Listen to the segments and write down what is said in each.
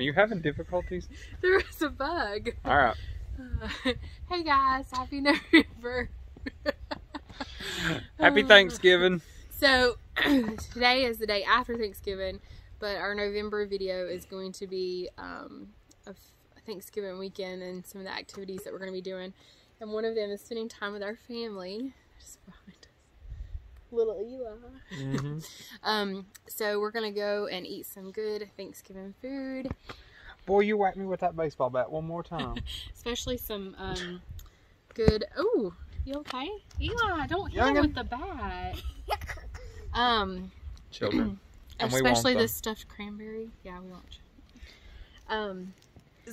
Are you having difficulties? There was a bug. All right. Uh, hey guys, happy November. Happy Thanksgiving. So today is the day after Thanksgiving, but our November video is going to be um, of Thanksgiving weekend and some of the activities that we're going to be doing. And one of them is spending time with our family. Just behind us. Little Eli. Mm-hmm. Um, so we're gonna go and eat some good Thanksgiving food, Boy, you whacked me with that baseball bat one more time. especially some um, good. Oh, you okay, Eli? Don't hit him with the bat. Um, Children. And especially this stuffed cranberry. Yeah, we want. Um,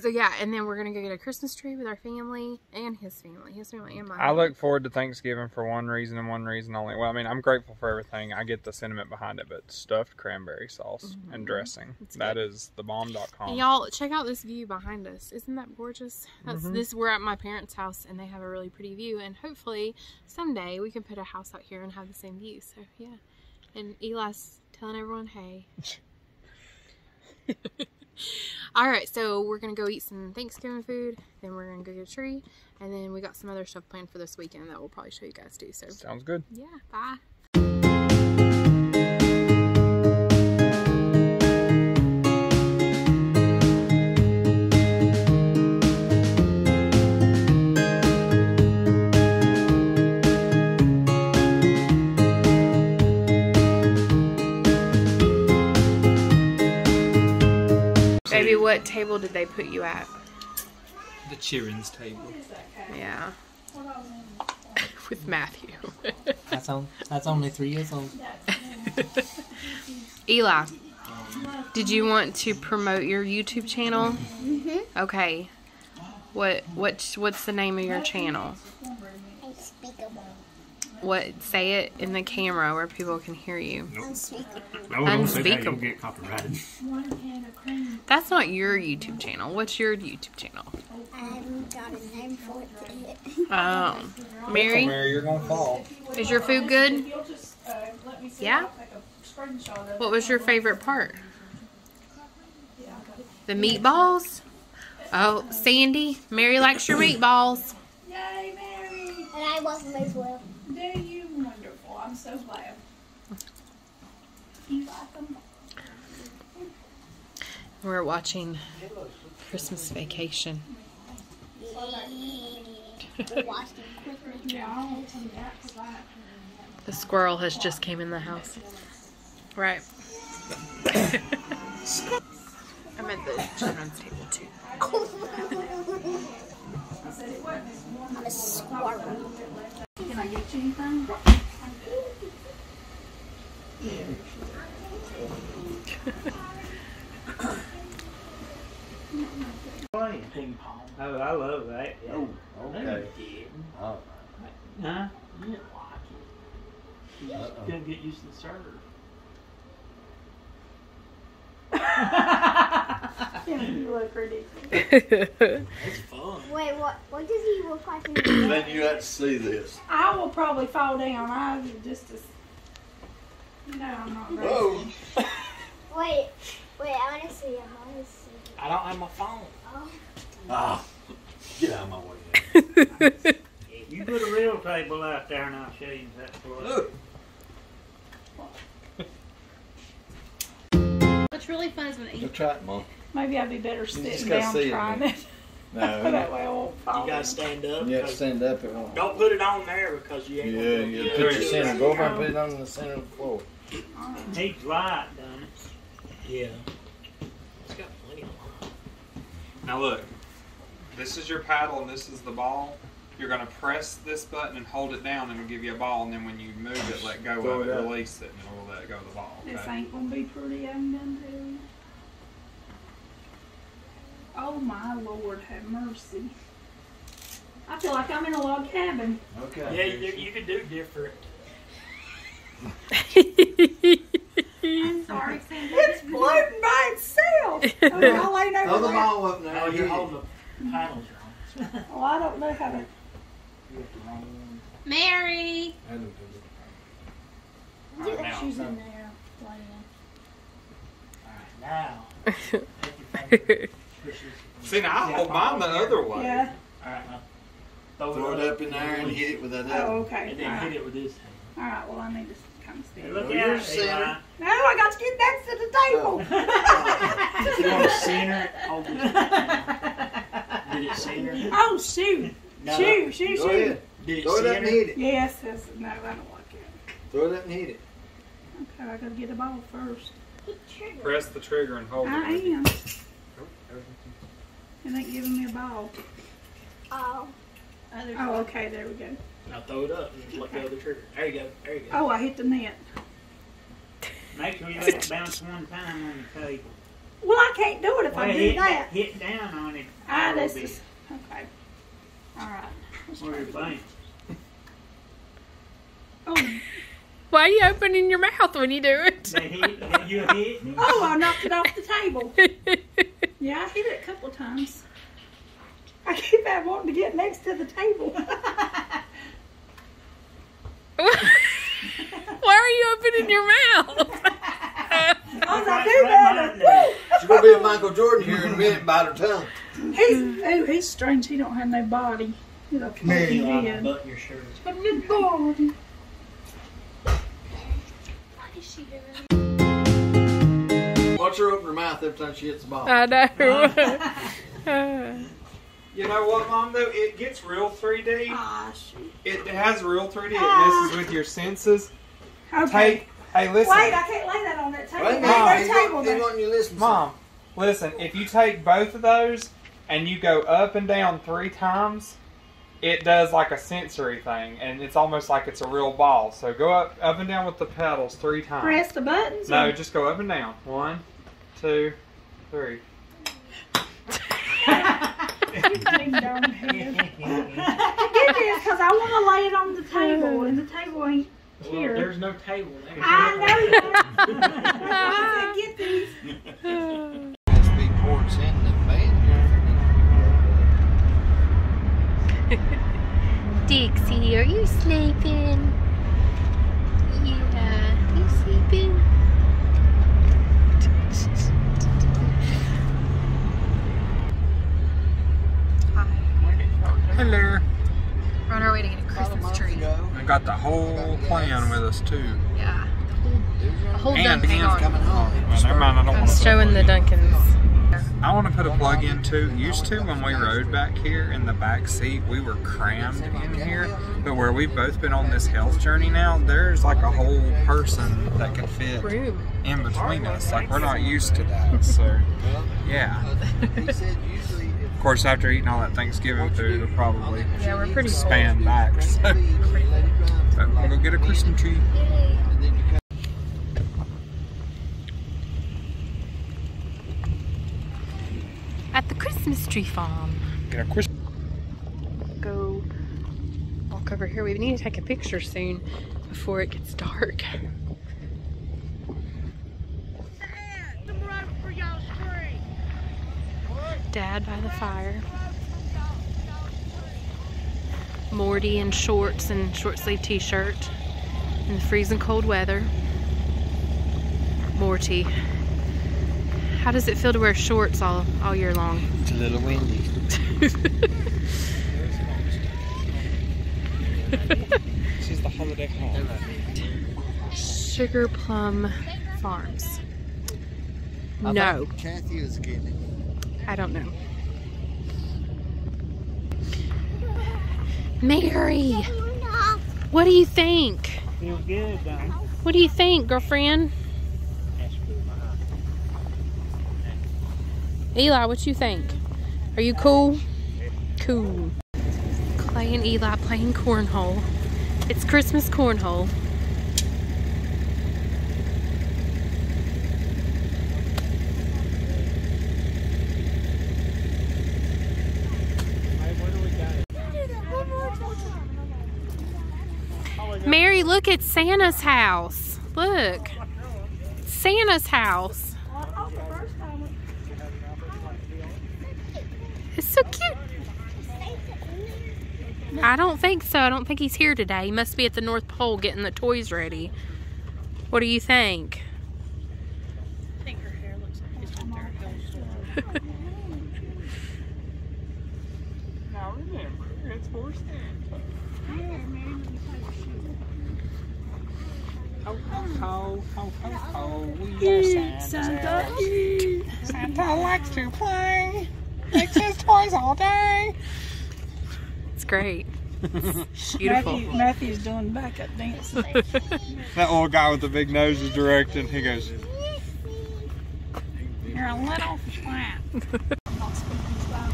so yeah, and then we're gonna go get a Christmas tree with our family and his family, his family and my. I look forward to Thanksgiving for one reason and one reason only. Well, I mean, I'm grateful for everything. I get the sentiment behind it, but stuffed cranberry sauce and Mhm. dressing That's That good. is the bomb.com. And y'all check out this view behind us. Isn't that gorgeous? That's Mhm. this we're at my parents' house and they have a really pretty view and hopefully someday we can put a house out here and have the same view. So yeah. And Eli's telling everyone hey. Alright, so we're gonna go eat some Thanksgiving food, then we're gonna go get a tree, and then we got some other stuff planned for this weekend that we'll probably show you guys too. So Sounds good. yeah, bye. Baby, what table did they put you at? The children's table. Yeah. With Matthew. That's on. That's only three years old. Eli, did you want to promote your YouTube channel? Mm-hmm. Okay. What what what's the name of your channel? Unspeakable. What say it in the camera where people can hear you. Unspeakable. No, don't say that. You'll get copyrighted. That's not your YouTube channel. What's your YouTube channel? I haven't got a name for it yet. Oh, Mary, Mary, you're gonna fall. is your food good? Uh, yeah. What was your favorite part? The meatballs. Oh, Sandy, Mary likes your meatballs. Yay, Mary! And I love them as well. Do you wonderful? I'm so glad. You like them? We're watching Christmas Vacation. Watch them quickly. The squirrel has just came in the house. Right. I'm at the children's table too. I'm a squirrel. Can I get you anything? Playing Oh, I love that. Yeah. Oh, No, okay. you didn't. Oh. Huh? You didn't like it. You just Uh-oh. couldn't get used to the serve. You look ridiculous. It's fun. Wait, what? What does he look like in the Then you have to see this. I will probably fall down. I just as. No, I'm not ready. Whoa. Wait, wait, I want to see him. I want to see him. I don't have my phone. Oh, Ah, get out of my way. You put a real table out there and I'll show you that for Look. What's really fun is when Go try it, Mom. Maybe I'd be better just sitting down see it, trying man. it. that way I won't fall. You gotta stand up. You have to stand up. It won't. Don't put it on there because you ain't Yeah, gonna you put it. your center. Go over and put it on the center of the floor. Needs light, doesn't it? Yeah. It's got plenty of light. Now look, this is your paddle and this is the ball. You're gonna press this button and hold it down, and it'll give you a ball. And then when you move it, let go Throw of it it, release it, and it'll let go of the ball. This ain't gonna be pretty, I'm gonna tell you. Oh my lord, have mercy. I feel like I'm in a log cabin. Okay. Yeah, you, you can do different. Sorry, Cindy. It's floating by itself. Oh, y'all ain't over Throw the there. ball up there. Oh, you're Yeah. holding the paddles wrong. Well, I don't know how to. You got the wrong one. Mary. I don't Get Alright, the now. shoes in there. playing. Alright, now. See, now I hold mine the other way. Yeah. Alright, now. Throw, Throw it up in there and hit it with that Oh, okay. And then All hit it with this. All right. Well, I need to kind of stay. Hey, look Well, you're center. No, I got to get next to the table. If oh. you want to center it, hold this. Did it center? oh shoot! No, shoot! Shoot! Go shoot! ahead. Did it Throw it up and hit it. Yes. That's, no, I don't like it. Throw it up and hit it. Okay, I got to get the ball first. Press the trigger and hold I it. am. Oh, it ain't giving me a ball. Oh. Oh, okay. There we go. Now throw it up and let go of the trigger. There you go. There you go. Oh, I hit the net. Make sure you let it bounce one time on the table. Well, I can't do it if I do hit, that. hit down on it. Ah, a this little is okay. All right. Let's bit. What try you it. Oh, Why are you opening your mouth when you do it? They hit, did oh! I knocked it off the table. Yeah, I hit it a couple times. I keep on wanting to get next to the table. Why are you opening your mouth? As I Right, do right, that, She's gonna be a Michael Jordan here in a minute and bite her tongue. woo! he's oh, he's strange. He don't have no body. He's a funky Eli, I'm head. button your shirt. But good body. What is she doing? Watch her open her mouth every time she hits the ball. I know. You know what, Mom? Though it gets real 3D. Ah, shoot. It has real 3D. It Ah. messes with your senses. Okay. Take. Hey, listen. Wait, I can't lay that on that table. Wait a There's minute, table want- he's there. wanting you to listen to Mom, listen. If you take both of those and you go up and down three times, it does like a sensory thing, and it's almost like it's a real ball. So go up, up and down with the pedals three times. Press the buttons. No, or- just go up and down. One, two, three. Ding dong head. Get this, cause I want to lay it on the table, and the table ain't Well, there's no table there. I know that. I said, get these. Has to be towards in the van. Dixie, are you sleeping? Yeah, you sleeping? Hello. We're on our way to get a Christmas tree. I got the whole plan with us too. Yeah, the whole And Dunkin' hands on. Coming home. Well, never mind. I don't I want to. showing the Duncans. I want to put a plug in too. Used to when we rode back here in the back seat, we were crammed in here. But where we've both been on this health journey now, there's like a whole person that can fit in between us. Like we're not used to that. So yeah. He said usually if Of course, after eating all that Thanksgiving food, it'll probably Yeah, we're pretty full. span back. So let it run. but we'll go get a Christmas tree. And then you cut At the Christmas tree farm. Get a Christmas. Go walk over here. We need to take a picture soon before it gets dark. Dad by the fire. Morty in shorts and short sleeve t shirt in the freezing cold weather. Morty. How does it feel to wear shorts all, all year long? It's a little windy. This is the holiday home. Sugar Plum Farms. I No, Kathy was getting it. I don't know. Mary, what do you think? Feel good? What do you think, girlfriend? That's good, my Eli, what you think? Are you cool? Cool. Clay and Eli playing cornhole. It's Christmas cornhole. Mary, look at Santa's house. Look. Santa's house. It's so cute. I don't think so. I don't think he's here today. He must be at the North Pole getting the toys ready. What do you think? Now remember, it's for Santa. Ho, ho, ho, ho, ho, ho, we are Santa's elves. Santa likes to play. Makes his toys all day. It's great. It's beautiful. Matthew, Matthew's doing backup dance. That old guy with the big nose is directing. He goes, You're a little flat. Not speaking by.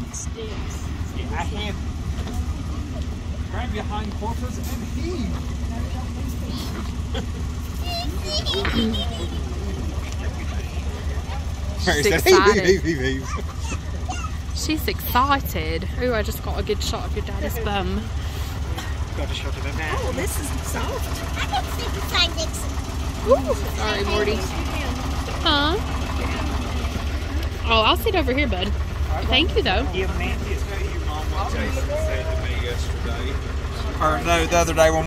I hand. Grab behind quarters and heave. Mary She's said, "Heave, heave, excited. heave, heave, heave." She's excited. Ooh, I just got a good shot of your daddy's bum. Got to shut it in now. Oh, this is soft. I can sit beside Dixon. Sorry, Morty. Huh? Oh, I'll sit over here, bud. Thank you, though. Give Nancy a mom what Jason said to me yesterday. Or no, the other day when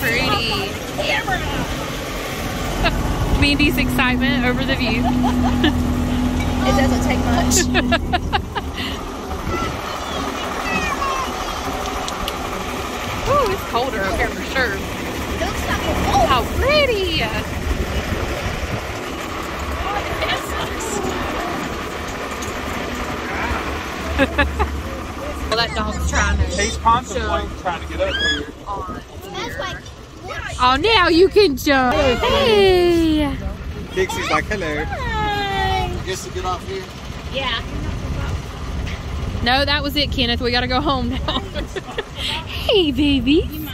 Pretty. Mandy's excitement over the view. It doesn't take much. Ooh, it's colder up here for sure. It looks like it's old. How pretty. well, that dog's trying to He's contemplating trying to get up here. on. That's like, Oh, now you can jump. Hey. Dixie's like, hello. Guess to get off here. yeah. No, that was it, Kenneth. We gotta go home now. hey, baby.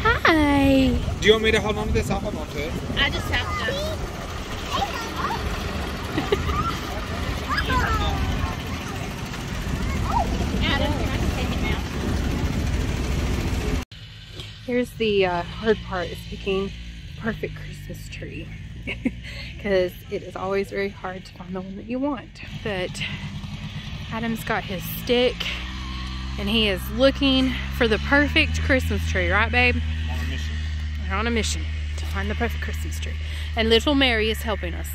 Hi. Do you want me to hold on to this? I'll hold on to it. I just have to. Adam, here, I can take it now. Here's the uh, hard part is picking the perfect Christmas tree. Because it is always very hard to find the one that you want. But Adam's got his stick and he is looking for the perfect Christmas tree, right, babe? On a mission. We're on a mission to find the perfect Christmas tree. And little Mary is helping us.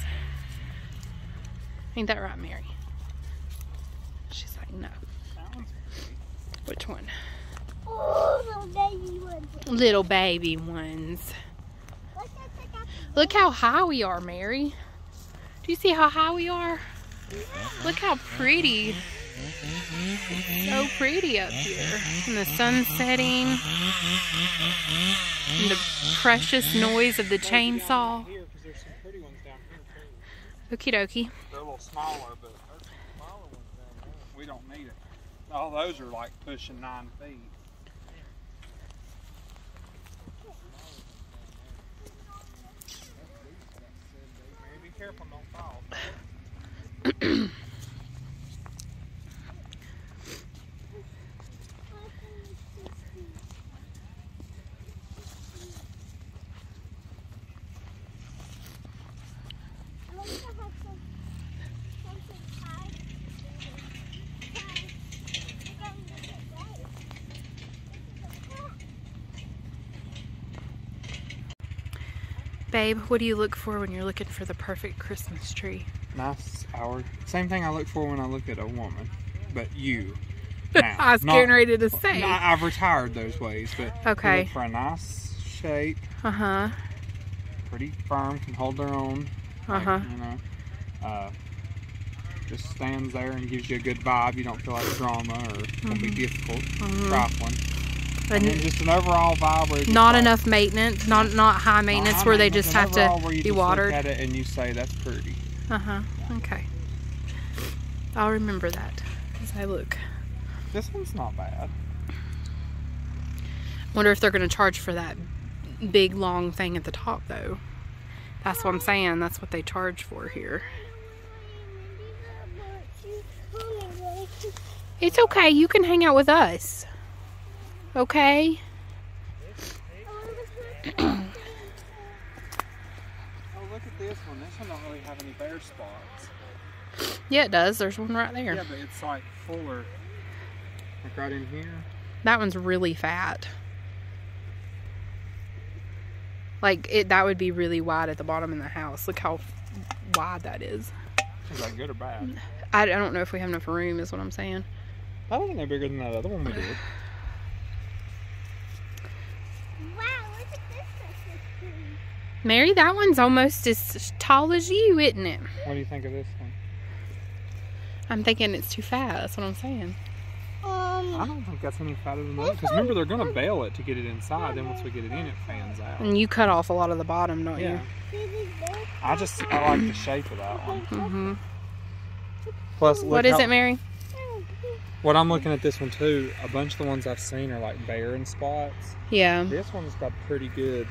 Ain't that right, Mary? She's like, no. Which one? Little baby one. Little baby ones. Look how high we are, Mary. Do you see how high we are? Look how pretty. So pretty up here. And the sun setting. And the precious noise of the chainsaw. Ones. Okie dokie. They're a little smaller, but ones. We don't need it. All those are like pushing nine feet. careful, don't fall. Babe, what do you look for when you're looking for the perfect Christmas tree? Nice hour. Same thing I look for when I look at a woman, but you. I was getting ready to say. No, I've retired those ways, but Okay. look for a nice shape, Uh huh. pretty firm, can hold their own. like, Uh-huh. You know, uh, just stands there and gives you a good vibe. You don't feel like drama or gonna Mm-hmm. be difficult, trifling. And And then just an overall vibe where not like, enough maintenance, not not high not maintenance high where they maintenance, just have to where you be just look watered. at it and you say that's pretty. Uh huh. Okay. I'll remember that as I look. This one's not bad. Wonder if they're going to charge for that big long thing at the top though. That's what I'm saying. That's what they charge for here. It's okay. You can hang out with us. Okay? Look at this one. This one don't really have any bare spots. Yeah, it does. There's one right there. Yeah, but it's like fuller. Like right in here. That one's really fat. Like it that would be really wide at the bottom in the house. Look how wide that is. Is that good or bad? I, I don't know if we have enough room is what I'm saying. I think they're bigger than that other one we did. Wow, look at this Christmas tree. Mary, that one's almost as tall as you, isn't it? What do you think of this one? I'm thinking it's too fat. That's what I'm saying. Um, I don't think that's any fatter than that. Because remember, they're going to bail it to get it inside. Then once we get it in, it fans out. And you cut off a lot of the bottom, don't Yeah. see these big I just, I like the shape of that one. Mm-hmm. Plus, look What is how- it, Mary? What I'm looking at this one too, a bunch of the ones I've seen are like barren spots. Yeah. This one's got pretty good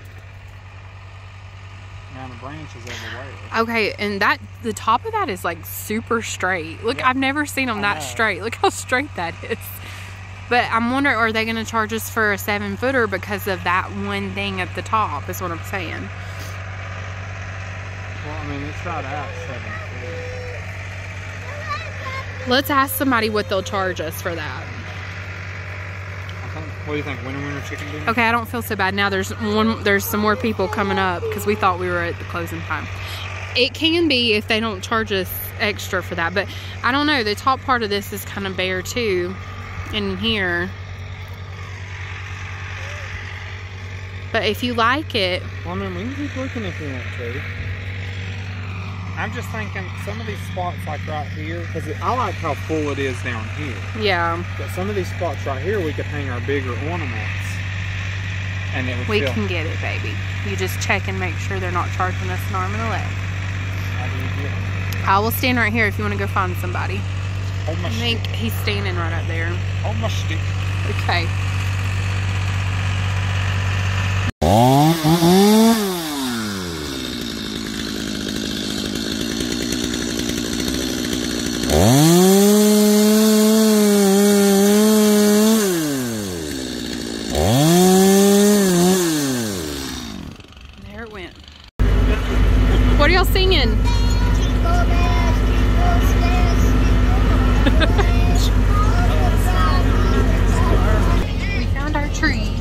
amount of branches everywhere. Okay, and that the top of that is like super straight. Look, Yeah. I've never seen them I that know. straight. Look how straight that is. But I'm wondering, are they going to charge us for a seven footer because of that one thing at the top? Is what I'm saying. Well, I mean, it's right at seven feet. Let's ask somebody what they'll charge us for that. What do you think? Winter, winter chicken dinner? Okay, I don't feel so bad now. There's one. There's some more people coming up because we thought we were at the closing time. It can be if they don't charge us extra for that, but I don't know. The top part of this is kind of bare too, in here. But if you like it, Well, I mean, we can keep looking if we want to. I'm just thinking some of these spots, like right here, because I like how full it is down here. yeah, But some of these spots right here, we could hang our bigger ornaments, and it would we feel. can get it, baby. You just check and make sure they're not charging us an arm and a leg. How do you get it? I will stand right here if you want to go find somebody. Hold my I think stick. he's standing right up there. Hold my stick. Okay. There it went. What are y'all singing? We found our tree.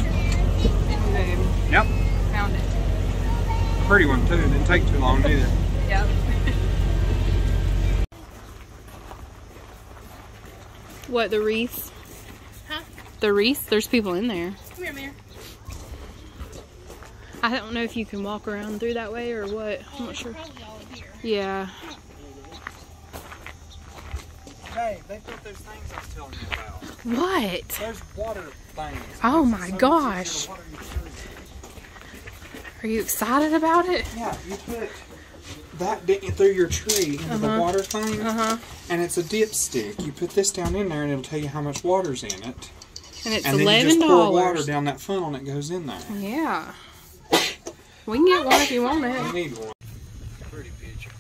Yep. Found it. Pretty one too. Didn't take too long either. Yep. what, the wreaths? Huh? The wreaths? There's people in there. Come here, Mary. I don't know if you can walk around through that way or what. I'm not sure. Probably all of here. Yeah. Hey, they put those things I was telling you about. What? Those water things. Oh my So gosh. much easier to water your trees. Are you excited about it? Yeah, you put that through your tree into the water thing, Uh huh. and it's a dipstick. You put this down in there, and it'll tell you how much water's in it. And it's And then you just pour water down that funnel, and it goes in there. Yeah. We can get one if you want it. You need one. Pretty picture.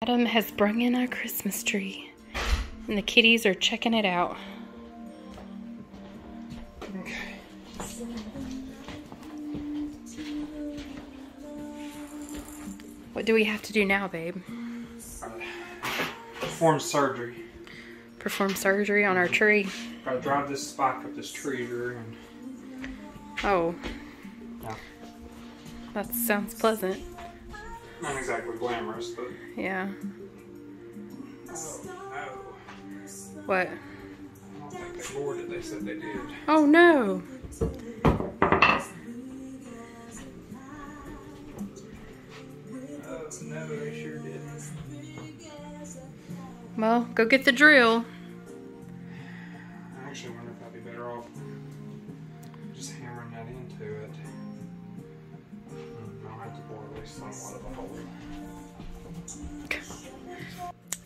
Adam has brought in our Christmas tree, and the kitties are checking it out. What do we have to do now, babe? Perform surgery. Perform surgery on our tree. Gotta drive this spike up this tree, and Oh. Yeah. That sounds pleasant. not exactly glamorous, but Yeah. oh no. What? I don't think they. They said they did. Oh no. Oh no, they sure didn't. Well, go get the drill.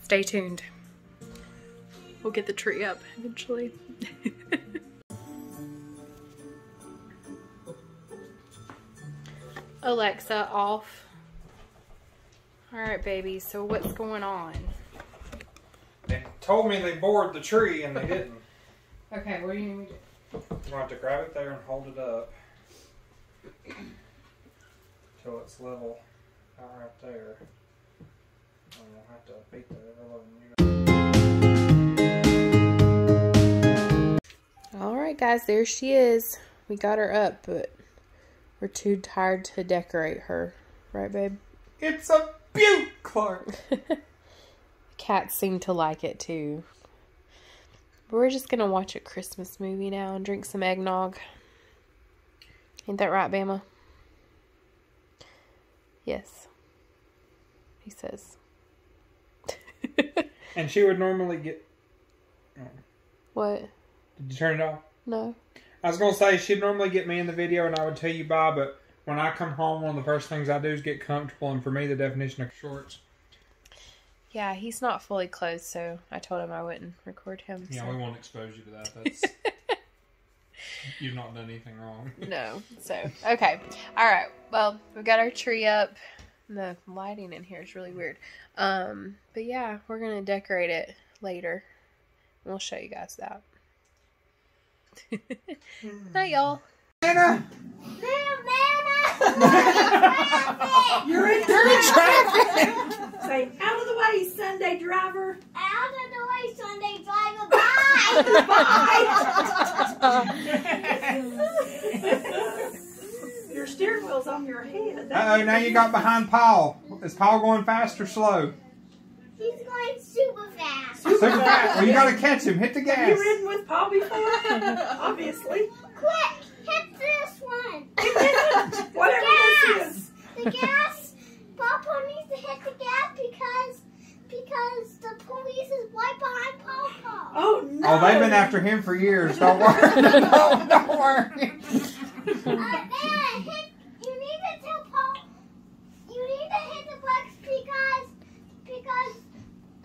Stay tuned. We'll get the tree up eventually. Alexa off. All right, baby. So what's going on? They told me they bored the tree and they didn't. Okay, what do you need me to do? You'll have to grab it there and hold it up till it's level out right there. And we'll have to beat the hell out of you. All right, guys. There she is. We got her up, but we're too tired to decorate her. Right, babe? It's a beaut, Clark. Cats seem to like it too. But we're just gonna watch a Christmas movie now and drink some eggnog. Ain't that right, Bama? Yes. He says. And she would normally get. Um, what? Did you turn it off? No. I was gonna say she'd normally get me in the video and I would tell you bye, but when I come home, one of the first things I do is get comfortable. And for me, the definition of shorts. Yeah, he's not fully clothed, so I told him I wouldn't record him. Yeah, so- we won't expose you to that. That's you've not done anything wrong. No. So, okay. All right. Well, we've got our tree up. The lighting in here is really weird. Um, but yeah, we're going to decorate it later. We'll show you guys that. Night, y'all. Anna, You're in traffic. Say, out of the way, Sunday driver. Out of the way, Sunday driver. Bye. Your steering wheel's on your head. uh oh, now you got behind Paul. Is Paul going fast or slow? He's going super fast. Super fast. Well, you gotta catch him. Hit the Have gas. you ridden with Paul before? Obviously. Quick, hit this one. Whatever this is. The gas. Papa needs to hit the gas because because the police is right behind Papa. Oh no. Oh, they've been after him for years. Don't worry. don't, don't worry. Uh, man, hit. You need to tell Paul. You need to hit the brakes because because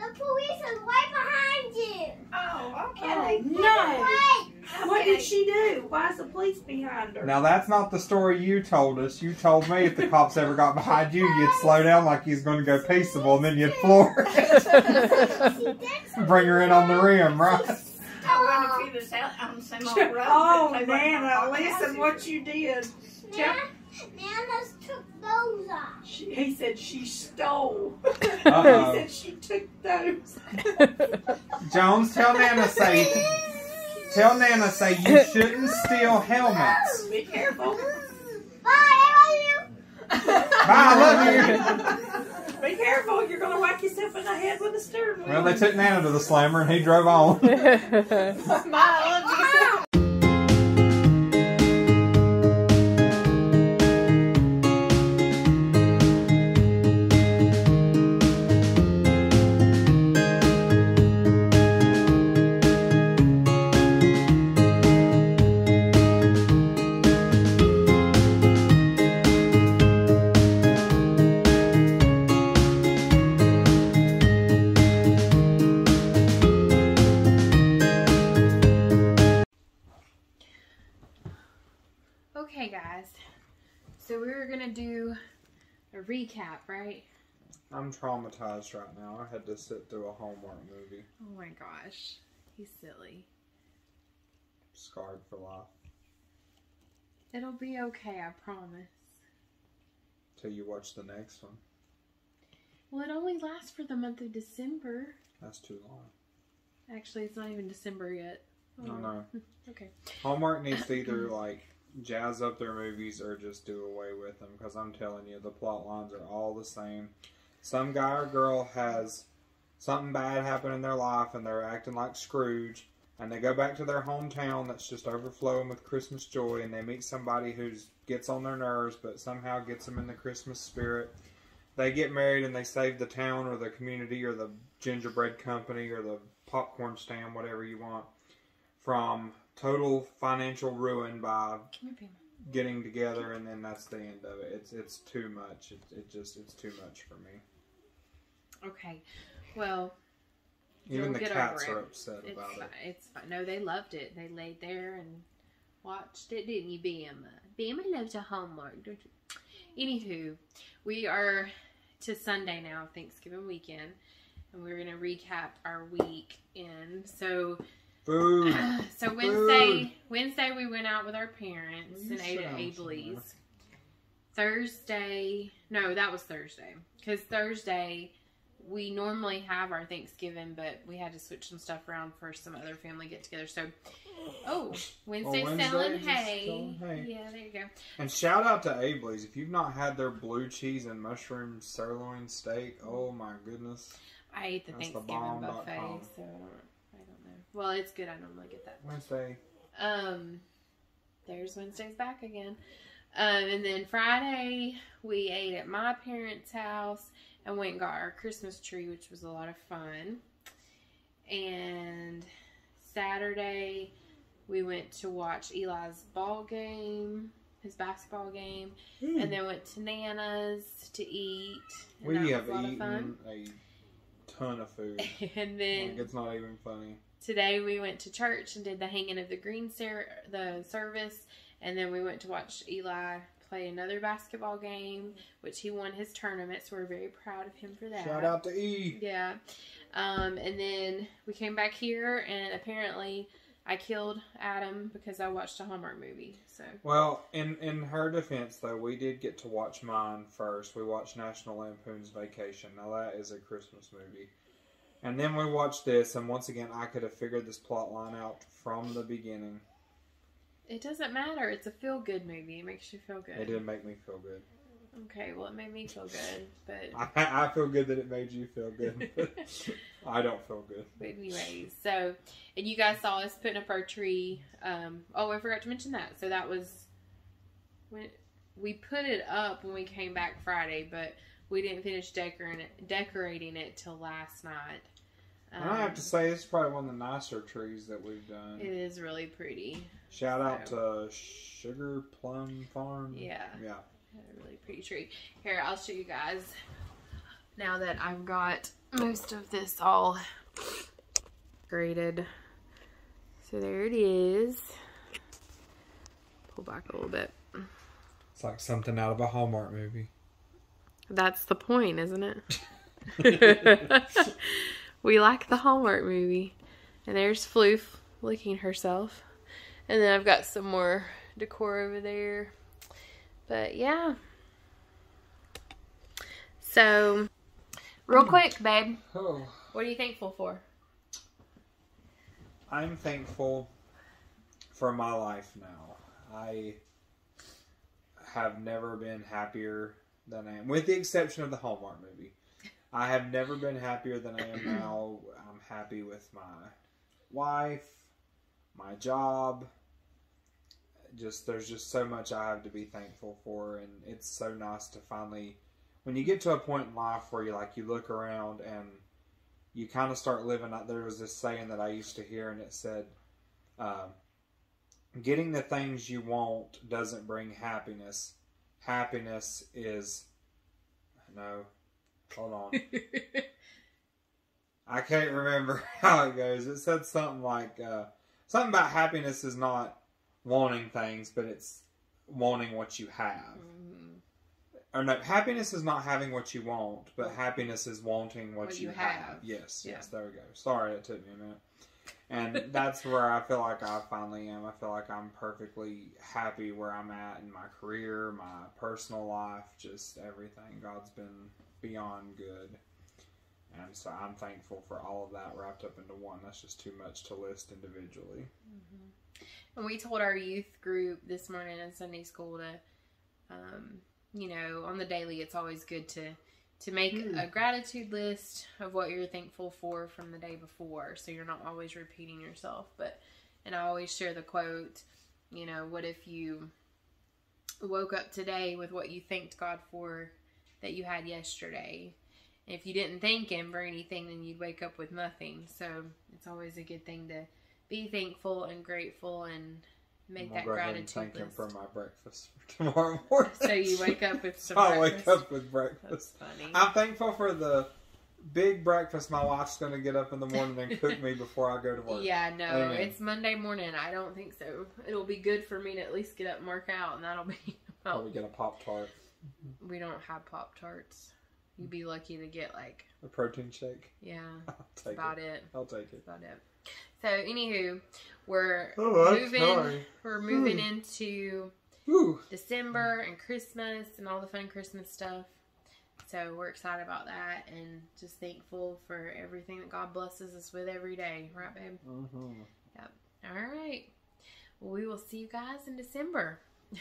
the police is right behind you. Oh, okay. Oh, Hit the No. What did she do? Why is the police behind her? Now that's not the story you told us. You told me if the cops ever got behind you, you'd slow down like he's going to go peaceable, and then you'd floor it. She did something Bring her in on the rim, right? I wonder if he was out on some old road. Oh, that they Nana, listen what you did. Nana, Nana's took those off. She, he said she stole. Uh-oh. he said she took those. Jones, tell Nana say, tell Nana say you shouldn't steal helmets. Be careful. Bye, I love you. Bye, I love you. Be careful. You're going to whack yourself in the head with a steering wheel. Well, they took Nana to the slammer, and he drove on. Okay, guys. So we were gonna do a recap, right? I'm traumatized right now. I had to sit through a Hallmark movie. Oh my gosh. He's silly. Scarred for life. It'll be okay, I promise. Till you watch the next one. Well, it only lasts for the month of December. That's too long. Actually, it's not even December yet. I know. Okay. Hallmark needs to either like jazz up their movies or just do away with them because I'm telling you, the plot lines are all the same. Some guy or girl has something bad happen in their life and they're acting like Scrooge, and they go back to their hometown that's just overflowing with Christmas joy, and they meet somebody who gets on their nerves but somehow gets them in the Christmas spirit. They get married and they save the town or the community or the gingerbread company or the popcorn stand, whatever you want, from total financial ruin by Come here, Pam. getting together, and then that's the end of it. It's it's too much. It, it just it's too much for me. Okay. Well, Even the get cats are upset it's about fine. it. It's fine. No, they loved it. They laid there and watched it, didn't you, Bama? Bama loves a Hallmark, don't you? Anywho, we are to Sunday now, Thanksgiving weekend, and we're gonna recap our weekend. So, Food. so Wednesday, Wednesday we went out with our parents you and ate at Abley's. Thursday, no, that was Thursday. Because Thursday, we normally have our Thanksgiving, but we had to switch some stuff around for some other family get together. So, oh, Wednesday's Wednesday selling hay. selling hay. Yeah, there you go. And shout out to Abley's. If you've not had their blue cheese and mushroom sirloin steak, oh my goodness. I ate the That's the Thanksgiving dot buffet, so I don't, I don't know. Well, it's good. I normally get that. Wednesday. Um, there's Wednesday's back again. Um, and then Friday we ate at my parents' house and went and got our Christmas tree, which was a lot of fun. And Saturday we went to watch Eli's ball game, his basketball game, and then went to Nana's to eat. We have a eaten a ton of food. and then like, it's not even funny. Today we went to church and did the hanging of the green ser- the service and then we went to watch eli play another basketball game which he won his tournament so we're very proud of him for that Shout out to E. yeah um, and then we came back here and apparently i killed adam because i watched a hallmark movie so Well, in in her defense, though, we did get to watch mine first. We watched National Lampoon's Vacation. Now that is a Christmas movie, and then we watched this. And once again, I could have figured this plot line out from the beginning. it doesn't matter it's a feel good movie it makes you feel good It didn't make me feel good. okay well it made me feel good but I, I feel good that it made you feel good. I don't feel good. But anyways, so and you guys saw us putting up our tree. Um, oh, I forgot to mention that. So that was when we put it up when we came back Friday, but we didn't finish decorating it, decorating it till last night. and I have to Um, say, it's probably one of the nicer trees that we've done. it is really pretty. Shout out to Sugar Plum Farm. Yeah. Yeah. A really pretty tree. Here, I'll show you guys. Now that I've got most of this all graded. So there it is. Pull back a little bit. It's like something out of a Hallmark movie. That's the point, isn't it? we like the Hallmark movie. And there's Floof licking herself. And then I've got some more decor over there. But yeah. So, real hmm. quick, babe, Oh. what are you thankful for? I'm thankful for my life now. I have never been happier than I am, with the exception of the Hallmark movie. I have never been happier than I am now. I'm happy with my wife, my job. Just there's just so much I have to be thankful for, and it's so nice to finally, when you get to a point in life where you like you look around and you kind of start living. There was this saying that I used to hear, and it said, um, "Getting the things you want doesn't bring happiness. Happiness is no. Hold on, I can't remember how it goes. It said something like uh, something about happiness is not wanting things, but it's wanting what you have, or no, happiness is not having what you want, but happiness is wanting what, What you, you have. have. Yes, Yeah. yes, there we go. Sorry, it took me a minute. And that's where I feel like I finally am. I feel like I'm perfectly happy where I'm at in my career, my personal life, just everything. God's been beyond good. And so I'm thankful for all of that wrapped up into one. That's just too much to list individually. And we told our youth group this morning in Sunday school to, um, you know, on the daily, it's always good to to make hmm. a gratitude list of what you're thankful for from the day before, so you're not always repeating yourself. But and I always share the quote, you know, what if you woke up today with what you thanked God for that you had yesterday? If you didn't thank Him for anything, then you'd wake up with nothing. So it's always a good thing to be thankful and grateful and make I'm that gonna go ahead and gratitude thank him for my breakfast for tomorrow morning. So you wake up with some So I wake up with breakfast. That's funny. I'm thankful for the big breakfast my wife's going to get up in the morning and cook me before I go to work. Yeah, no, Amen. it's Monday morning. I don't think so. It'll be good for me to at least get up and work out, and that'll be. Probably Well, get a Pop Tart, we don't have Pop Tarts. You'd be lucky to get like, a protein shake. yeah, I'll take about it. it. I'll take it. That's about it. So, anywho, we're Oh, moving. We're moving into Whew. December and Christmas and all the fun Christmas stuff. So we're excited about that and just thankful for everything that God blesses us with every day, right, babe? Mhm. All right. Well, we will see you guys in December.